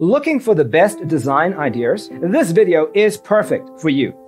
Looking for the best design ideas? This video is perfect for you.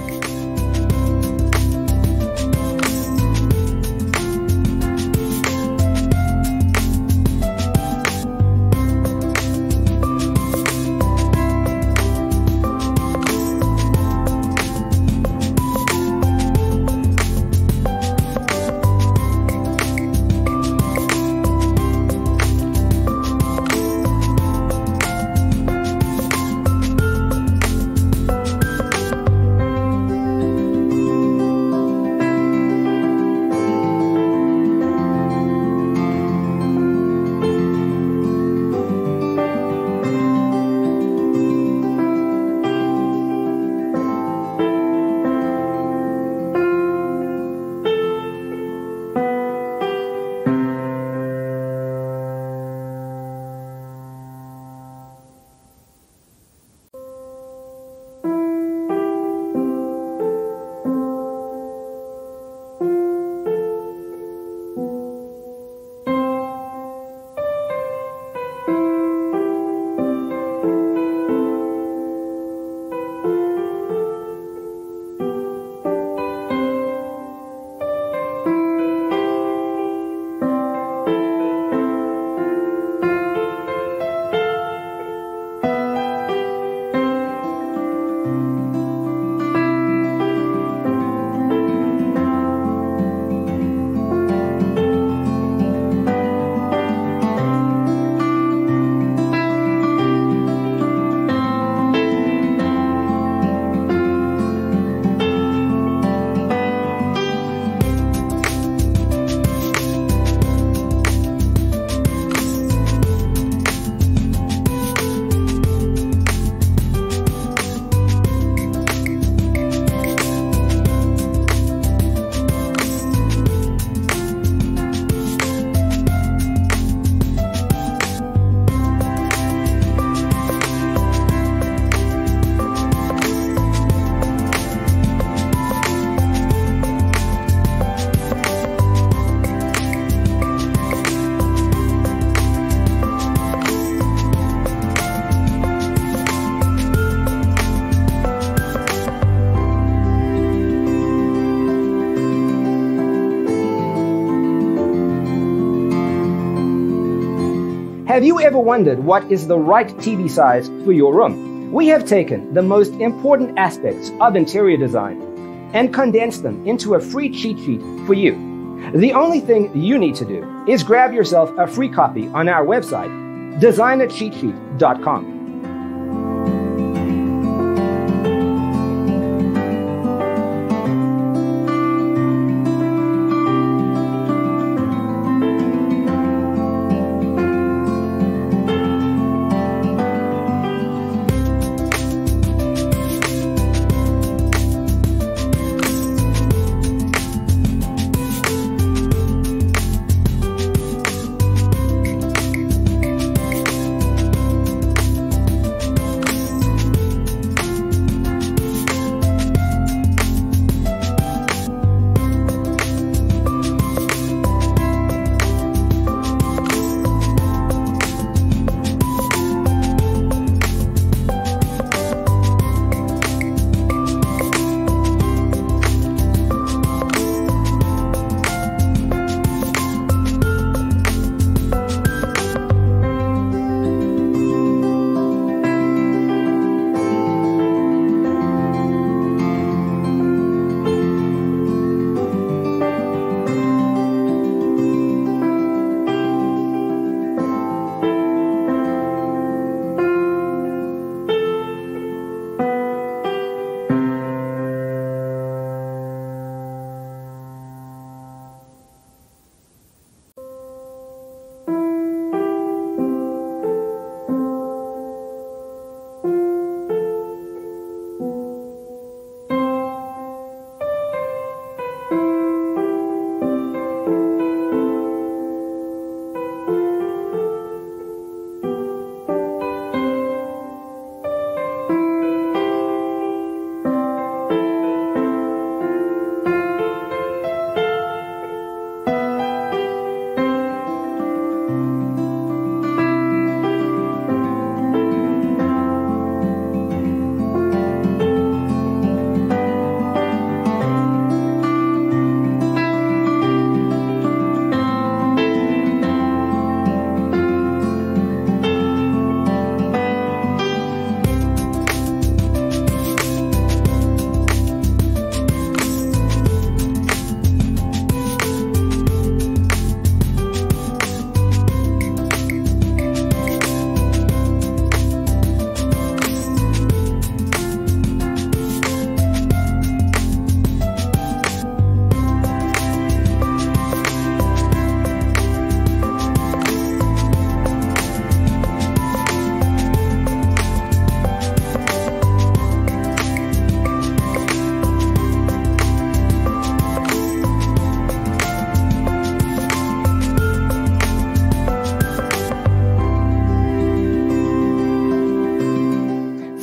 Have you ever wondered what is the right TV size for your room? We have taken the most important aspects of interior design and condensed them into a free cheat sheet for you. The only thing you need to do is grab yourself a free copy on our website, designercheatsheet.com.